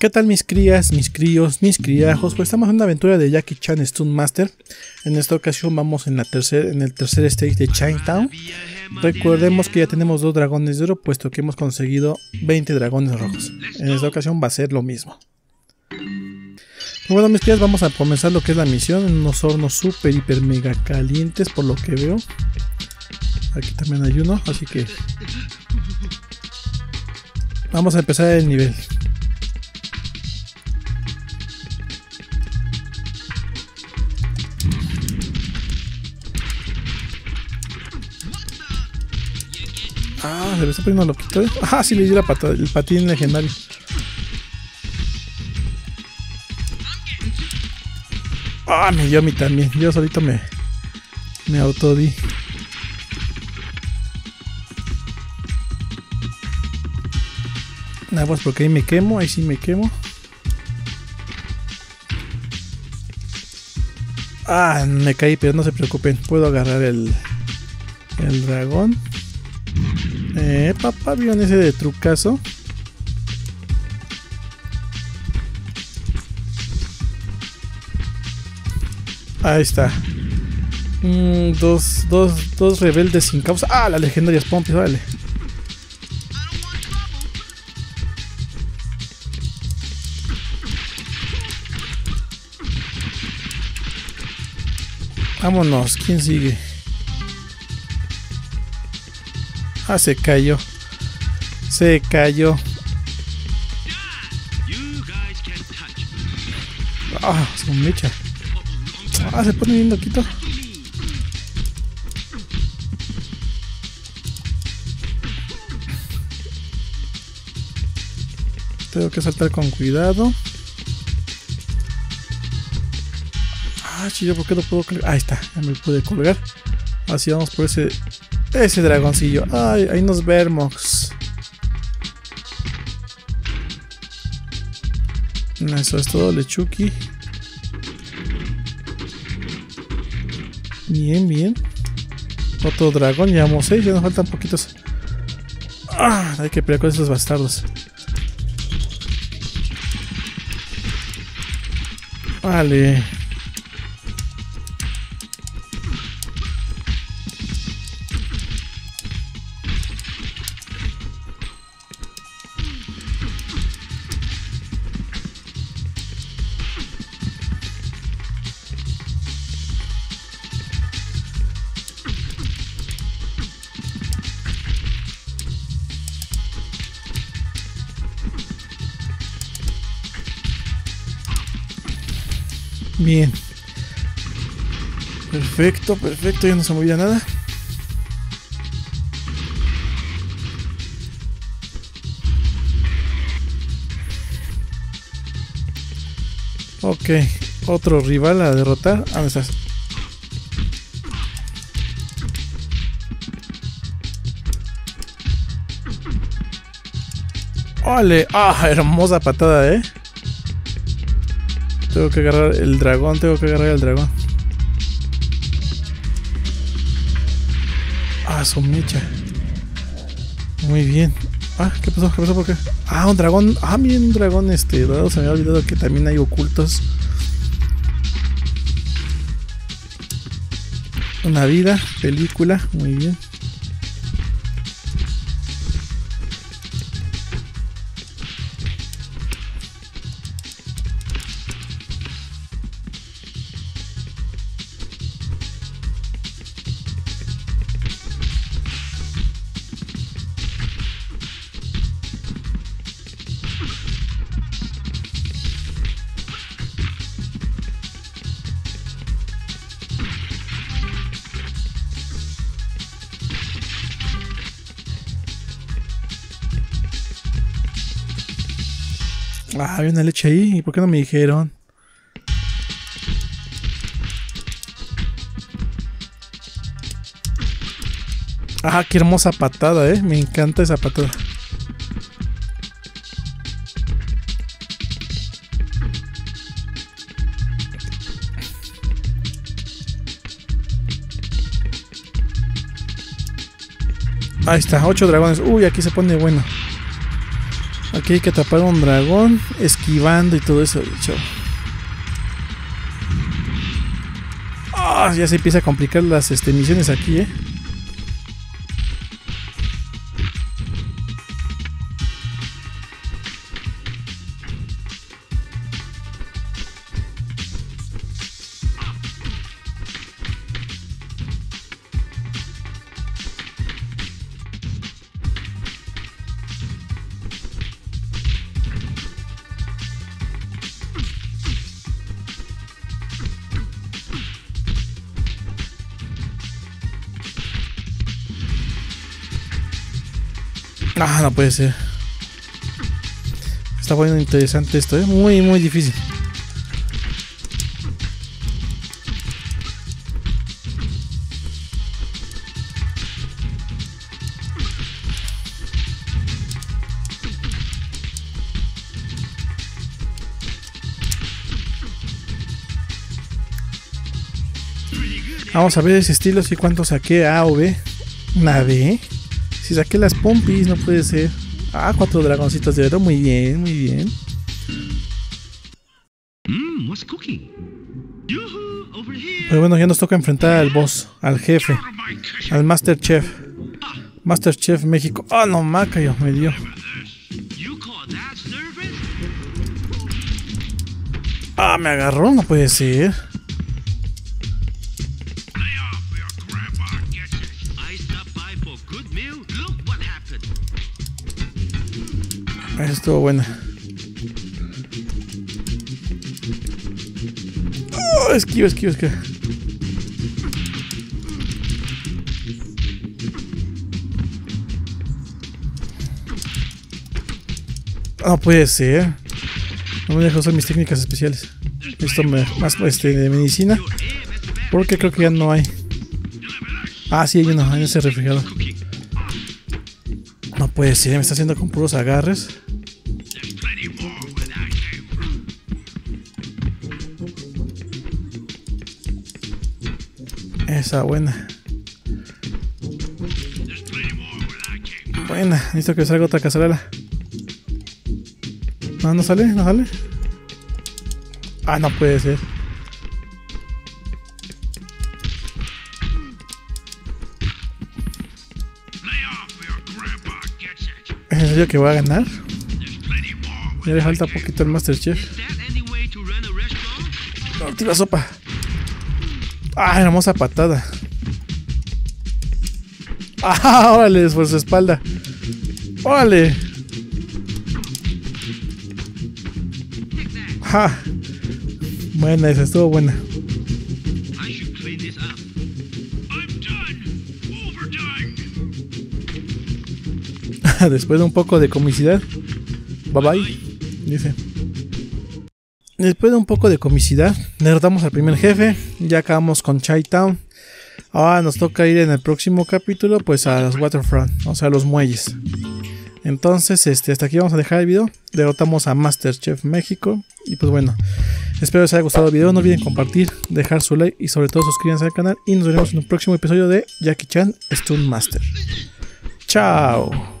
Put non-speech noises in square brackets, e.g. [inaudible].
¿Qué tal mis crías, mis críos, mis criajos? Pues estamos en una aventura de Jackie Chan Stone Master. En esta ocasión vamos en, la tercer, en el tercer stage de Chinatown. Recordemos que ya tenemos dos dragones de oro, puesto que hemos conseguido 20 dragones rojos. En esta ocasión va a ser lo mismo. Bueno mis crías, vamos a comenzar lo que es la misión en unos hornos super, hiper, mega calientes por lo que veo. Aquí también hay uno, así que... Vamos a empezar el nivel. Le. ¿eh? Ah, sí le dio la patada, el patín legendario. Ah, me dio a mí también. Yo solito me, me autodí. Nada pues porque ahí me quemo, ahí sí me quemo. Ah, me caí, pero no se preocupen. Puedo agarrar el, el dragón. Eh, papá, ¿vieron ese de trucazo? Ahí está. Mm, dos, dos, dos rebeldes sin causa. Ah, las legendarias pompis, vale. Vámonos, ¿quién sigue? Ah, se cayó. Se cayó. Ah, se mecha. Ah, se pone bien loquito. Tengo que saltar con cuidado. Ah, chido, ¿por qué no puedo colgar? Ahí está, ya me pude colgar. Así vamos por ese ese dragoncillo. Ay, ahí nos vemos. Eso es todo, Lechuki. Bien, bien. Otro dragón, llevamos 6, ya nos faltan poquitos. Ah, hay que pelear con estos bastardos. Vale. Bien. Perfecto, perfecto, ya no se movía nada. Ok, otro rival a derrotar. ¿Dónde estás? ¡Ole! ¡Ah! Hermosa patada, ¿eh? Tengo que agarrar el dragón, tengo que agarrar el dragón. Ah, su mecha. Muy bien. Ah, ¿qué pasó? ¿Qué pasó? ¿Por qué? Ah, un dragón. Ah, miren, un dragón este dorado. Se me había olvidado que también hay ocultos. Una vida, película. Muy bien. Ah, había una leche ahí. ¿Por qué no me dijeron? Ah, qué hermosa patada, eh. Me encanta esa patada. Ahí está, ocho dragones. Uy, aquí se pone bueno. Aquí hay que atrapar a un dragón, esquivando y todo eso, de hecho. Ah, ya se empieza a complicar las este, misiones aquí, eh. Ah, no puede ser. Está poniendo interesante esto, ¿eh? Muy, muy difícil. Vamos a ver ese estilo, si cuánto saqué A o B. Una B. Si saqué las pompis, no puede ser. Ah, cuatro dragoncitos de oro. Muy bien, muy bien. Pero bueno, ya nos toca enfrentar al boss, al jefe, al Master Chef. Master Chef México. Ah, no, maca, yo me dio. Ah, me agarró, no puede ser. Estuvo buena. Oh, esquiva, esquiva, esquiva. No puede ser. No me dejo usar mis técnicas especiales. Esto me, más este, de medicina. Porque creo que ya no hay. Ah, sí, hay uno en ese refrigerador. No puede ser, me está haciendo con puros agarres. Esa buena. Buena, necesito que salga otra cazuela. No, no sale, no sale. Ah, no puede ser. ¿Es en serio que va a ganar? Ya le falta poquito al Masterchef. No, tira sopa. ¡Ah, hermosa patada! ¡Ah, órale! Por su espalda. ¡Órale! ¡Ja! Buena, esa estuvo buena. [laughs] Después de un poco de comicidad. Bye bye. Dice. Después de un poco de comicidad, derrotamos al primer jefe. Ya acabamos con Chai Town. Ahora nos toca ir en el próximo capítulo, pues a los Waterfront, o sea, a los muelles. Entonces, este, hasta aquí vamos a dejar el video. Derrotamos a Masterchef México. Y pues bueno, espero les haya gustado el video. No olviden compartir, dejar su like y sobre todo suscríbanse al canal. Y nos veremos en un próximo episodio de Jackie Chan Stone Master. Chao.